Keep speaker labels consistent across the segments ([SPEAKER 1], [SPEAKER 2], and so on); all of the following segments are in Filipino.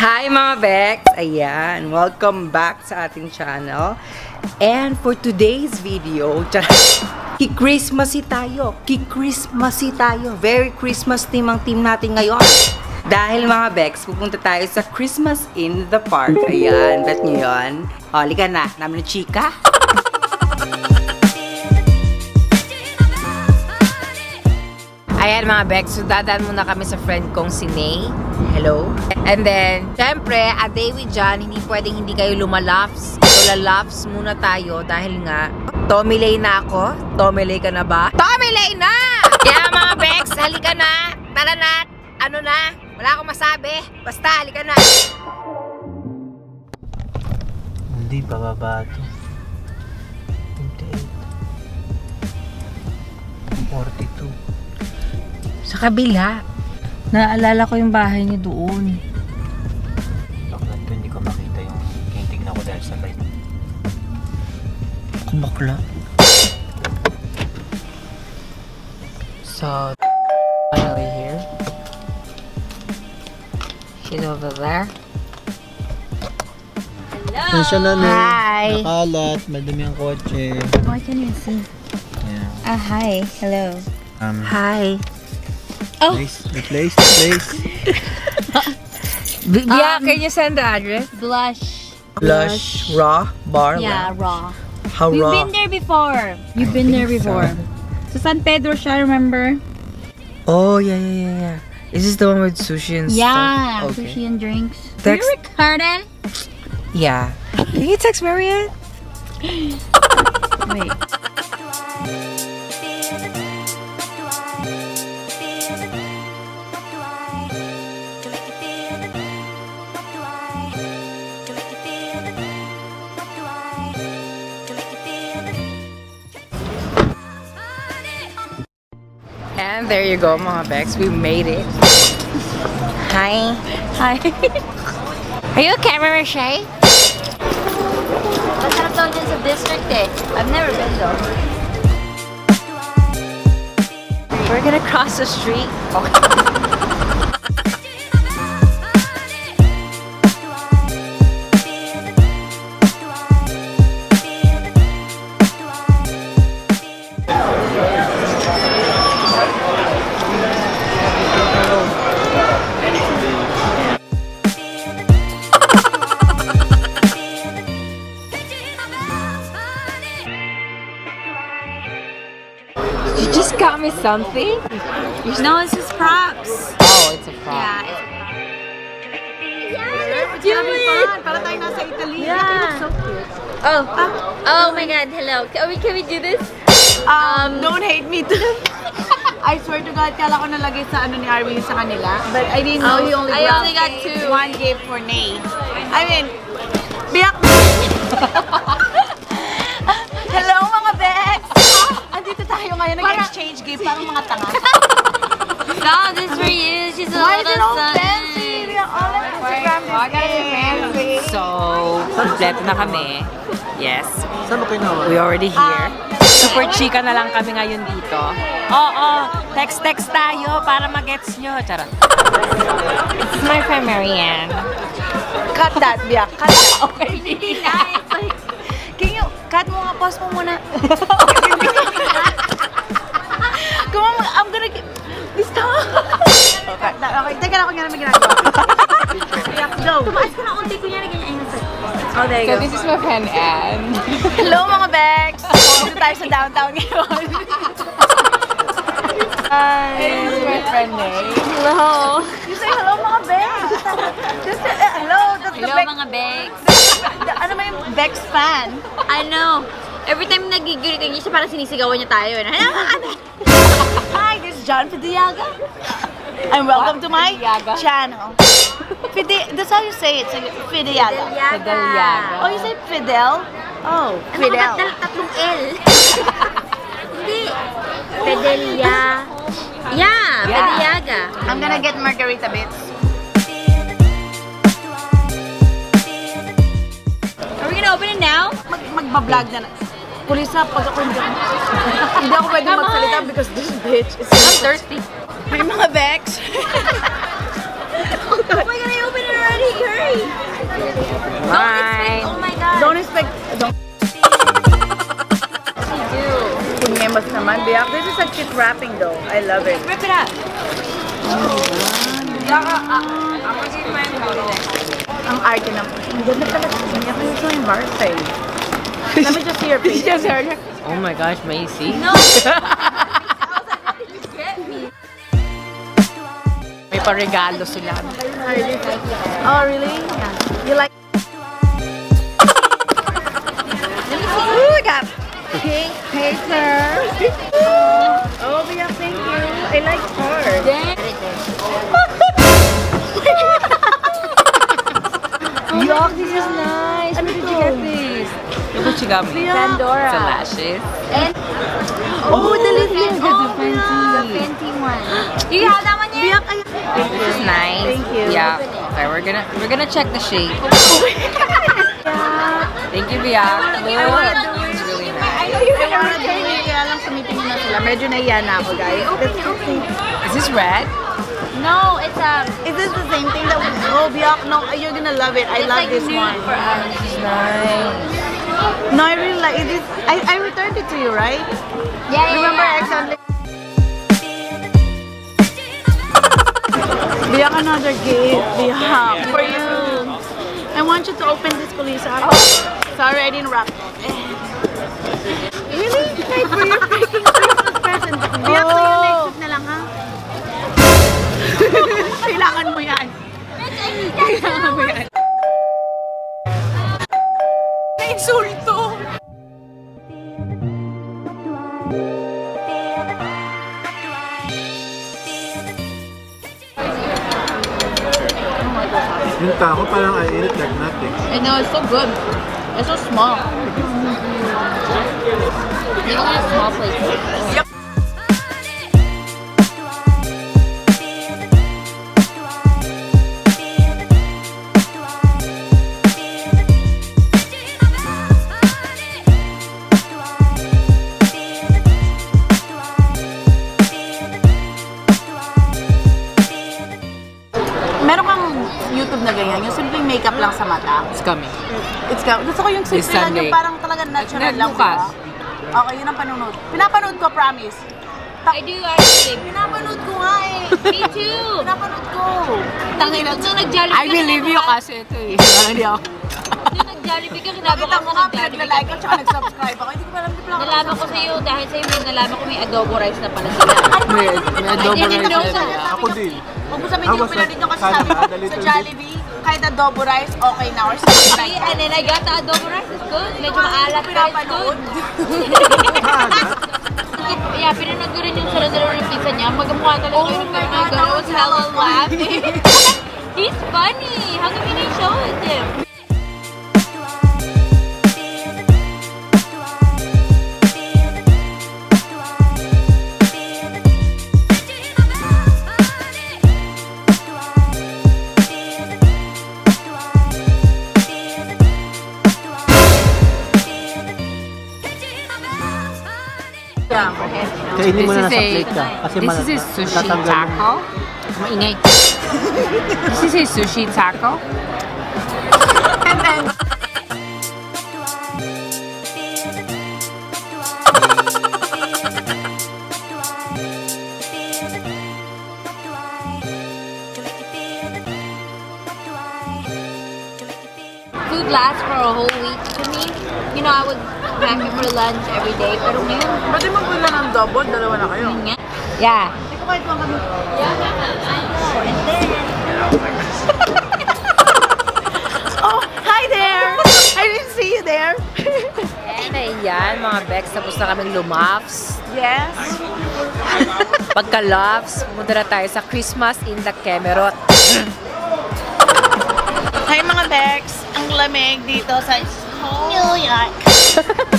[SPEAKER 1] Hi mga Bex! Ayan, welcome back sa ating channel. And for today's video, ki-Christmassy tayo. Ki-Christmassy tayo. Very Christmas theme ang team natin ngayon. Dahil mga Bex, pupunta tayo sa Christmas in the Park. Ayan, bet nyo yun? O, lika na. Namin ng chika. Ayan mga Bex, so dadaan muna kami sa friend kong si Nay. Hello. And then, syempre, a day with John, hindi pwedeng hindi kayo lumalafs. So, lalafs muna tayo dahil nga, Tomilay na ako. Tomilay ka na ba? Tomilay na! Kaya mga Bex, halika na. Tara na. Ano na? Wala akong masabi. Basta, halika na.
[SPEAKER 2] Hindi, bababa ito. 28. 42.
[SPEAKER 1] Sa kabila. Naalala ko yung bahay niyo doon.
[SPEAKER 2] Bakla hindi ko makita yung painting na ko dahil sa light. Kung bakla.
[SPEAKER 1] So, finally here. She's over there.
[SPEAKER 2] Na na.
[SPEAKER 1] Hi.
[SPEAKER 2] Nakalat, madumi ang kotse.
[SPEAKER 3] Oh, I can't even see.
[SPEAKER 2] Yeah.
[SPEAKER 3] Ah, hi. Hello.
[SPEAKER 2] Um,
[SPEAKER 1] Hi.
[SPEAKER 3] Oh.
[SPEAKER 2] place, the place, the place.
[SPEAKER 1] Yeah,
[SPEAKER 3] Um,
[SPEAKER 1] can you send the address?
[SPEAKER 3] Blush.
[SPEAKER 1] Blush, raw, bar,
[SPEAKER 3] Yeah,
[SPEAKER 1] raw.
[SPEAKER 3] raw.
[SPEAKER 1] How
[SPEAKER 3] We've
[SPEAKER 1] raw?
[SPEAKER 3] been there before. You've been there before. So San Pedro siya, remember?
[SPEAKER 1] Oh, yeah, yeah, yeah, yeah. Is this the one with sushi and
[SPEAKER 3] Yeah,
[SPEAKER 1] stuff? Okay.
[SPEAKER 3] sushi and drinks.
[SPEAKER 1] Text-
[SPEAKER 3] Are you recording?
[SPEAKER 1] Yeah. Can you text Marianne?
[SPEAKER 3] Wait.
[SPEAKER 1] And there you go, mga Bex. We made it. Hi.
[SPEAKER 3] Hi.
[SPEAKER 1] Are you a camera shy?
[SPEAKER 3] Masarap daw dyan sa district eh. I've never been though.
[SPEAKER 1] We're gonna cross the street. You just got me something?
[SPEAKER 3] No, it's just props.
[SPEAKER 1] Oh, it's a prop.
[SPEAKER 3] Yeah.
[SPEAKER 4] It's gonna be fun. Para tayo nasa Italy.
[SPEAKER 3] Yeah.
[SPEAKER 4] so cute.
[SPEAKER 3] Oh. Oh my god, hello. Can we, can we do this?
[SPEAKER 4] Um, don't hate me too. I swear to God, kala ko nalagay sa ano ni Arvin sa kanila. But I didn't know
[SPEAKER 3] Oh,
[SPEAKER 4] you only
[SPEAKER 3] I
[SPEAKER 4] grabbed
[SPEAKER 3] only got two.
[SPEAKER 4] one gift for Nay. I mean, biyak Hello parang mga tanga.
[SPEAKER 3] No, this is for you. She's a
[SPEAKER 4] Why is it
[SPEAKER 3] little
[SPEAKER 4] fancy? We are all on Instagram this fancy.
[SPEAKER 1] So, kompleto na kami. Yes.
[SPEAKER 2] Saan mo kayo nawa?
[SPEAKER 1] We already here. Super chika na lang kami ngayon dito. Oo, text-text tayo para magets nyo. Charot. It's my friend Marianne.
[SPEAKER 4] Cut that, biyak. Cut that.
[SPEAKER 3] Okay.
[SPEAKER 4] Can you, cut mo nga, pause mo muna. On, I'm gonna get, this time. okay, okay, teka lang ako nga namin ginagawa. Go.
[SPEAKER 3] Tumaas ko na unti ko niya ganyan. Ayun, sorry.
[SPEAKER 4] Oh, there you go.
[SPEAKER 1] is my friend Anne.
[SPEAKER 4] Hello mga Bex! Dito tayo sa downtown ngayon. Hi!
[SPEAKER 1] This is my friend Nay.
[SPEAKER 3] Hello.
[SPEAKER 4] You say hello mga Bex! Just say, uh, hello! That's the
[SPEAKER 3] Hello
[SPEAKER 4] Bex,
[SPEAKER 3] mga Bex.
[SPEAKER 4] the, ano ba yung Bex fan?
[SPEAKER 3] I know. Every time nagigirito niya siya, parang sinisigawan niya tayo. eh. Hello mga Bex.
[SPEAKER 4] Hi, this is John Fidiaga. And welcome to my
[SPEAKER 1] Fidiaga?
[SPEAKER 4] channel. Fide, that's how you say it. So, Fidiaga.
[SPEAKER 1] Fideliaga.
[SPEAKER 4] Oh, you say Fidel? Oh,
[SPEAKER 3] Ano ka
[SPEAKER 4] Fidel.
[SPEAKER 3] ba? Dal- tatlong L. Hindi. Fedelia. Yeah, Fediaga.
[SPEAKER 4] I'm gonna get margarita bits.
[SPEAKER 3] Are we gonna open it now?
[SPEAKER 4] Mag magbablog na na. Pulisa, pag ako hindi ako, hindi ako pwede magsalita because this bitch is
[SPEAKER 3] I'm thirsty.
[SPEAKER 4] Hi mga Bex!
[SPEAKER 3] Oh my god, I opened it already! Hurry!
[SPEAKER 1] Bye!
[SPEAKER 3] Oh my god!
[SPEAKER 4] Don't expect... Don't... Kunyemas naman, Biak. This is a cute wrapping though. I love it.
[SPEAKER 3] Rip it up!
[SPEAKER 4] Ang arte ng... Ang ganda talaga. Hindi ako ito yung Barca eh. Let me just see your face.
[SPEAKER 1] Just heard Oh my gosh, Macy.
[SPEAKER 3] No!
[SPEAKER 1] May paregalo sila.
[SPEAKER 4] Oh, really? You like... Ooh, I got pink paper. oh, Biak, thank you. I like cards.
[SPEAKER 1] You got me.
[SPEAKER 4] Pandora.
[SPEAKER 1] It's a lashes.
[SPEAKER 4] Oh, the lip
[SPEAKER 1] Look at the.
[SPEAKER 3] Fenty one. You have that one yet?
[SPEAKER 4] Biak.
[SPEAKER 1] This is nice.
[SPEAKER 4] Thank you.
[SPEAKER 1] Yeah. Okay, we're gonna we're gonna check the shade. Thank you, Biak.
[SPEAKER 4] I wanna do it.
[SPEAKER 1] It's really nice.
[SPEAKER 4] I wanna do it. Kaya lang sumitin mo na sila. Medyo nahiya na ako, guys. Let's.
[SPEAKER 1] Is this red?
[SPEAKER 3] No, it's um,
[SPEAKER 4] Is this the same thing that we... Oh, Biak, no. You're gonna love it. I love
[SPEAKER 3] like
[SPEAKER 4] this
[SPEAKER 3] new
[SPEAKER 4] one.
[SPEAKER 3] for us.
[SPEAKER 1] Nice.
[SPEAKER 4] No, I really like it. Is, I, I returned it to you, right?
[SPEAKER 3] Yeah, yeah,
[SPEAKER 4] Remember,
[SPEAKER 3] yeah.
[SPEAKER 4] Ex on Biyak another gift. Biyak. For you. I want you to open this, Kulisa. Sorry, I didn't wrap. really? Wait for your freaking Christmas present. Biyak, oh. next week na lang, ha? Kailangan mo yan. Kailangan mo yan. Na-insulto.
[SPEAKER 5] Yung taco parang I ate it like nothing.
[SPEAKER 4] I know, it's so good. It's so small.
[SPEAKER 3] They only have small plates.
[SPEAKER 4] Meron YouTube na ganyan, yung simpleng makeup lang sa mata.
[SPEAKER 1] It's coming.
[SPEAKER 4] It's ka, gusto ko yung
[SPEAKER 1] This
[SPEAKER 4] simple lang,
[SPEAKER 1] Sunday.
[SPEAKER 4] yung parang talaga natural lang,
[SPEAKER 1] Nagbukas.
[SPEAKER 4] diba? Okay, yun ang panunod. Pinapanood ko, promise.
[SPEAKER 3] I do actually.
[SPEAKER 4] Pinapanood ko nga eh.
[SPEAKER 3] Me too.
[SPEAKER 4] Pinapanood ko.
[SPEAKER 3] Tangin na nung nag-Jollibee
[SPEAKER 1] I believe you kasi ito eh. Hindi ako.
[SPEAKER 3] Nung nag-Jollibee ka, kinabahan
[SPEAKER 4] Nakita
[SPEAKER 3] ko
[SPEAKER 4] mo nga,
[SPEAKER 3] nag-Jollibee
[SPEAKER 4] pinagla-like
[SPEAKER 3] ka.
[SPEAKER 4] ko, tsaka nag-subscribe ako. Hindi ko alam, hindi pala ako
[SPEAKER 3] Nalaman ko sa'yo, dahil sa'yo may nalaman ko may adobo rice na pala sila.
[SPEAKER 1] May, may adobo
[SPEAKER 3] I didn't
[SPEAKER 1] rice
[SPEAKER 3] know sa-.
[SPEAKER 5] Ako din.
[SPEAKER 4] Huwag mo sabihin
[SPEAKER 5] was
[SPEAKER 4] pinanood nyo kasi sabi ko, sa Jollibee, kahit adobo rice, okay na. Or something like
[SPEAKER 3] and then I got the adobo rice. It's good. Medyo maalat pa. It's good. Yeah, pinanood ko rin yung sarado ng pizza niya. Magmukha talaga
[SPEAKER 4] Oh
[SPEAKER 3] kayo ng mga girls
[SPEAKER 4] funny.
[SPEAKER 3] laughing. He's funny. How come you didn't show it him?
[SPEAKER 5] Kainin mo na
[SPEAKER 1] This is
[SPEAKER 5] nasa
[SPEAKER 1] a-
[SPEAKER 5] plate ka. Kasi
[SPEAKER 1] This is a sushi taco. Maingay. This is a sushi taco.
[SPEAKER 4] And then,
[SPEAKER 3] Food lasts for a whole week to me. You know, I would pack for lunch every day. Pero ngayon,
[SPEAKER 4] pwede magpula ng double, dalawa na kayo.
[SPEAKER 3] yun nga.
[SPEAKER 1] Yeah.
[SPEAKER 4] Hindi ko kahit mga kami.
[SPEAKER 3] And then,
[SPEAKER 4] Oh, hi there! I didn't see you there.
[SPEAKER 1] And ayan, mga Bex, tapos na kaming lumafs.
[SPEAKER 4] Yes.
[SPEAKER 1] Pagka-loves, pumunta na tayo sa Christmas in the Kemerot.
[SPEAKER 4] Hi mga Bex! Ang lamig dito sa New York.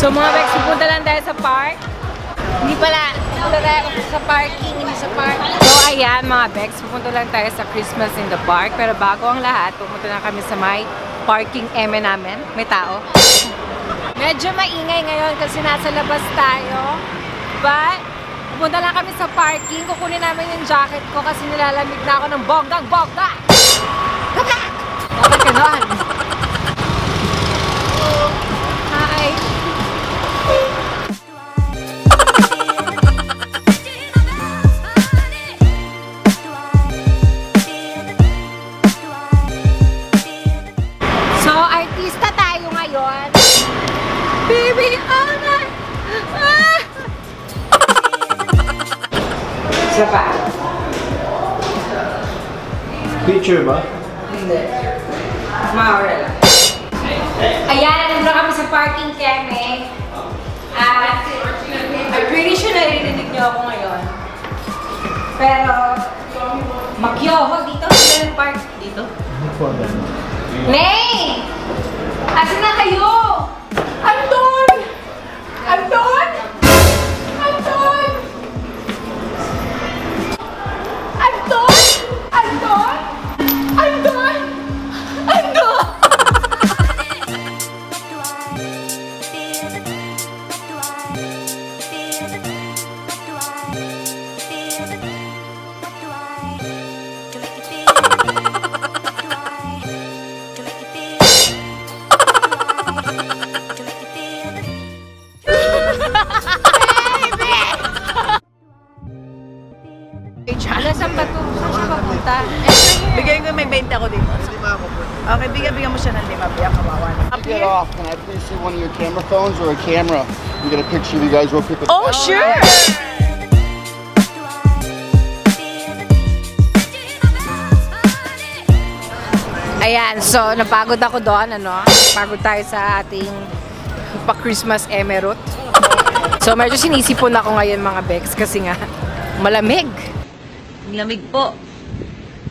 [SPEAKER 1] So mga Bex, pupunta lang tayo sa park. Hindi pala, pupunta tayo sa parking, hindi sa park. So ayan mga Bex, pupunta lang tayo sa Christmas in the park. Pero bago ang lahat, pupunta na kami sa may parking eme namin. May tao. Medyo maingay ngayon kasi nasa labas tayo. But, pumunta lang kami sa parking. Kukunin namin yung jacket ko kasi nilalamig na ako ng bonggang-bongga. Isa pa.
[SPEAKER 5] Picture ba?
[SPEAKER 1] Hindi. Maura lang. Ayan, nandun kami sa parking keme. At I'm pretty sure naririnig niyo ako ngayon. Pero, Makyoho dito, dito yung park. Dito.
[SPEAKER 5] Them.
[SPEAKER 1] May! Asan na kayo?
[SPEAKER 6] Get off. Can I please see one of your camera phones or a camera? We get a picture of you guys real quick. with-
[SPEAKER 4] Oh, sure!
[SPEAKER 1] Ayan, so napagod ako doon, ano? Pagod tayo sa ating pa-Christmas emerald. So medyo sinisipon ako ngayon mga Bex kasi nga malamig.
[SPEAKER 7] Lamig po.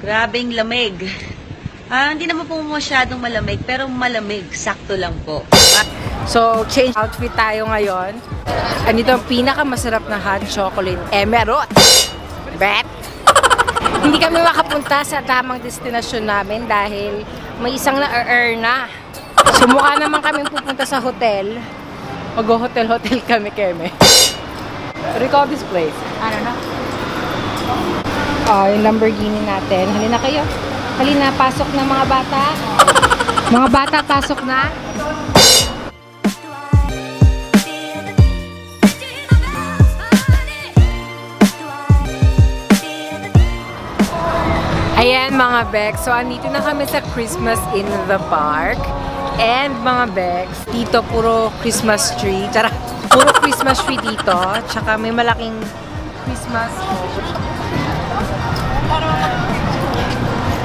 [SPEAKER 7] Grabing lamig. Ah, hindi naman po masyadong malamig, pero malamig. Sakto lang po.
[SPEAKER 1] So change outfit tayo ngayon. Andito ang pinakamasarap na hot chocolate emerald. Bet! Hindi kami makapunta sa tamang destinasyon namin dahil may isang na-earn na. So mukha naman kami pupunta sa hotel. Mag-hotel-hotel kami, Keme. What do you call this place?
[SPEAKER 4] I don't know.
[SPEAKER 1] Oh, yung Lamborghini natin. Halina kayo. Halina, pasok na mga bata. Mga bata, pasok na. Ayan mga Bex. So, andito na kami sa Christmas in the Park. And mga Bex, dito puro Christmas tree. Tsara, puro Christmas tree dito. Tsaka may malaking Christmas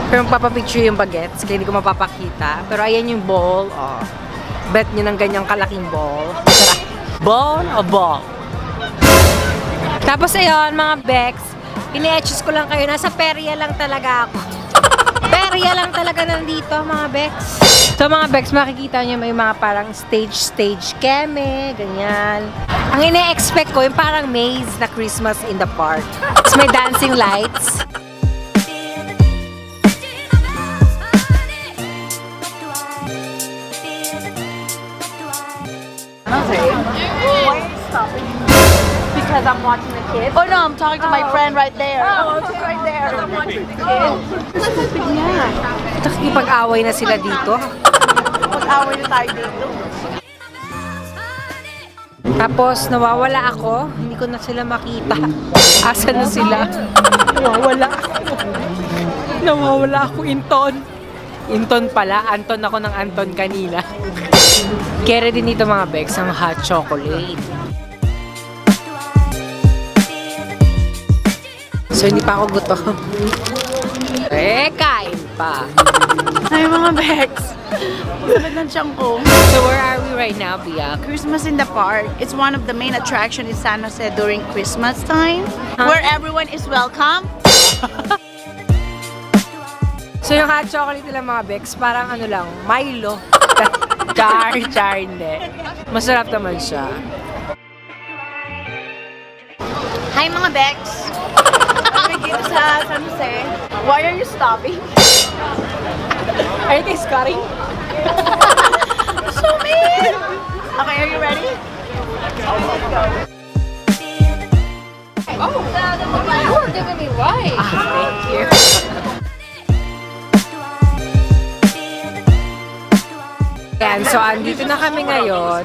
[SPEAKER 1] Pero magpapapicture yung bagets, kaya hindi ko mapapakita. Pero ayan yung ball. Oh. Bet nyo ng ganyang kalaking ball. Ball o ball? Tapos ayun, mga Bex, ini-etches ko lang kayo. Nasa perya lang talaga ako. Perya lang talaga nandito, mga Bex. So, mga Bex, makikita nyo may mga parang stage-stage keme, ganyan. Ang ine-expect ko, yung parang maze na Christmas in the park. Tapos may dancing lights.
[SPEAKER 4] Because I'm watching the kids? Oh no, I'm talking to my friend right there. Oh, she's right there. I'm watching the kids.
[SPEAKER 1] Nakikipag-away na sila dito.
[SPEAKER 4] Mag-away na tayo dito.
[SPEAKER 1] Tapos nawawala ako, hindi ko na sila makita. Asa na sila? Nawawala ako. Nawawala ako, Inton. Inton pala, Anton ako ng Anton kanina. Kere din dito mga Bex, ang hot chocolate. So hindi pa ako gutom. Eh, kain pa.
[SPEAKER 4] Ay, mga Bex. Sabi ng ko.
[SPEAKER 1] So where are we right now, Biak?
[SPEAKER 4] Christmas in the park. It's one of the main attractions in San Jose during Christmas time, where everyone is welcome.
[SPEAKER 1] So yung hot chocolate nila mga Bex, parang ano lang, Milo. char, char, hindi. Masarap naman siya.
[SPEAKER 4] Hi, mga Bex. Dito sa San Jose. Why are you stopping?
[SPEAKER 1] Are you guys cutting?
[SPEAKER 4] So mean! Okay, are you ready?
[SPEAKER 3] You were giving me right.
[SPEAKER 1] Thank you. Yan, so andito na kami ngayon.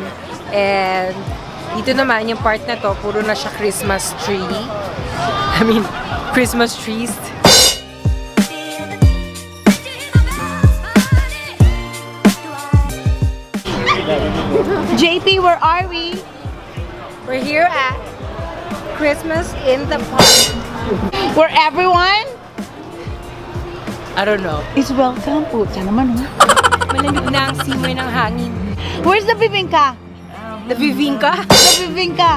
[SPEAKER 1] And dito naman, yung part na to, puro na siya Christmas tree. I mean, Christmas trees.
[SPEAKER 4] JP, where are we?
[SPEAKER 1] We're here at Christmas in the Park.
[SPEAKER 4] Where everyone
[SPEAKER 1] I don't know.
[SPEAKER 4] It's welcome. Oh, sana naman, oh.
[SPEAKER 1] Malamig na ang simoy ng hangin.
[SPEAKER 4] Where's the bibingka?
[SPEAKER 1] The ka?
[SPEAKER 4] The bibingka.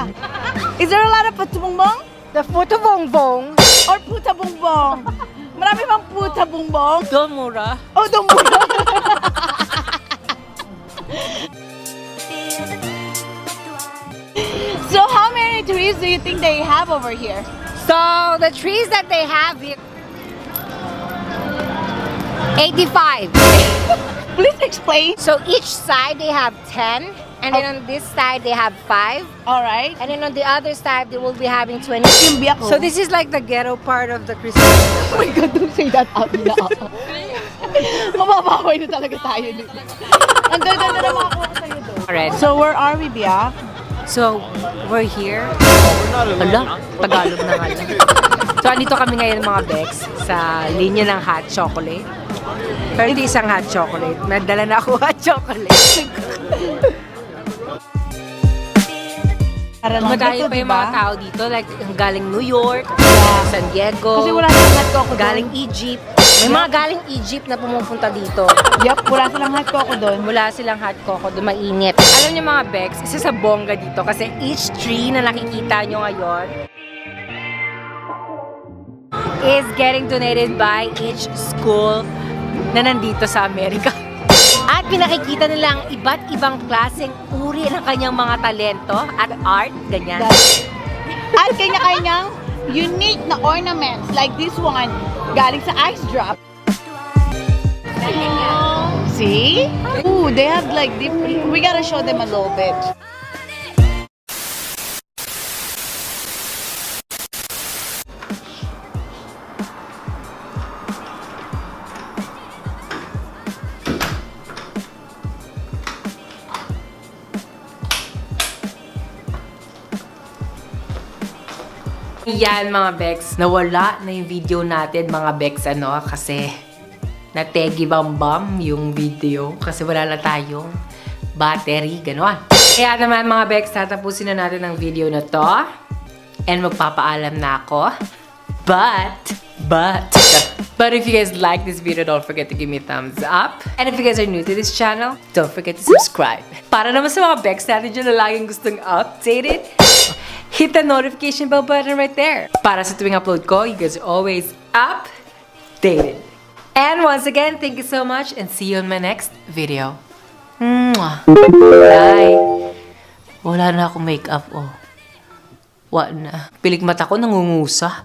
[SPEAKER 4] Is there a lot of patubongbong?
[SPEAKER 1] The photo bongbong.
[SPEAKER 4] Or puta bongbong? Marami bang puta bongbong?
[SPEAKER 1] Domura.
[SPEAKER 4] Oh, dumuro. so how many trees do you think they have over here?
[SPEAKER 1] So, the trees that they have here... 85.
[SPEAKER 4] Please explain.
[SPEAKER 1] So, each side they have 10. And then on this side they have 5.
[SPEAKER 4] All right.
[SPEAKER 1] And then on the other side they will be having 20.
[SPEAKER 4] Yung biyak ko.
[SPEAKER 1] So, this is like the ghetto part of the Christmas.
[SPEAKER 4] Oh my God, don't say that out loud. Mababaway na talaga tayo dito. Ang ganda na makakuha sa'yo doon.
[SPEAKER 1] Alright.
[SPEAKER 4] So where are we, Bia?
[SPEAKER 1] So, we're here. Ala, Tagalog na nga lang. So, andito kami ngayon mga Bex sa linya ng hot chocolate. Pero hindi isang hot chocolate. Nagdala na ako hot chocolate.
[SPEAKER 4] Para lang
[SPEAKER 1] Madami
[SPEAKER 4] dito,
[SPEAKER 1] pa yung
[SPEAKER 4] diba?
[SPEAKER 1] mga tao dito. Like, galing New York, San Diego,
[SPEAKER 4] Kasi wala silang hot coco doon.
[SPEAKER 1] galing Egypt. May mga galing Egypt na pumupunta dito.
[SPEAKER 4] Yup, wala silang hot coco doon.
[SPEAKER 1] Wala silang hot coco, doon mainit. Alam niyo mga Bex, isa sa bongga dito kasi each tree na nakikita nyo ngayon is getting donated by each school na nandito sa Amerika. Pinakikita nila ang iba't ibang klaseng uri ng kanyang mga talento at art, ganyan.
[SPEAKER 4] At kanya-kanyang unique na ornaments like this one galing sa ice drop. See? Ooh, they have like different... We gotta show them a little bit.
[SPEAKER 1] Yan mga Bex, nawala na yung video natin mga Bex ano kasi nategi bam bam yung video kasi wala na tayong battery, gano'n. Kaya naman mga Bex, tatapusin na natin ang video na to and magpapaalam na ako. But, but, but if you guys like this video, don't forget to give me a thumbs up. And if you guys are new to this channel, don't forget to subscribe. Para naman sa mga Bex natin dyan na laging gustong updated, hit the notification bell button right there. Para sa tuwing upload ko, you guys are always updated. And once again, thank you so much and see you in my next video. Mwah. Bye! Wala na akong makeup, oh. What na? Pilik mata ko nangungusa.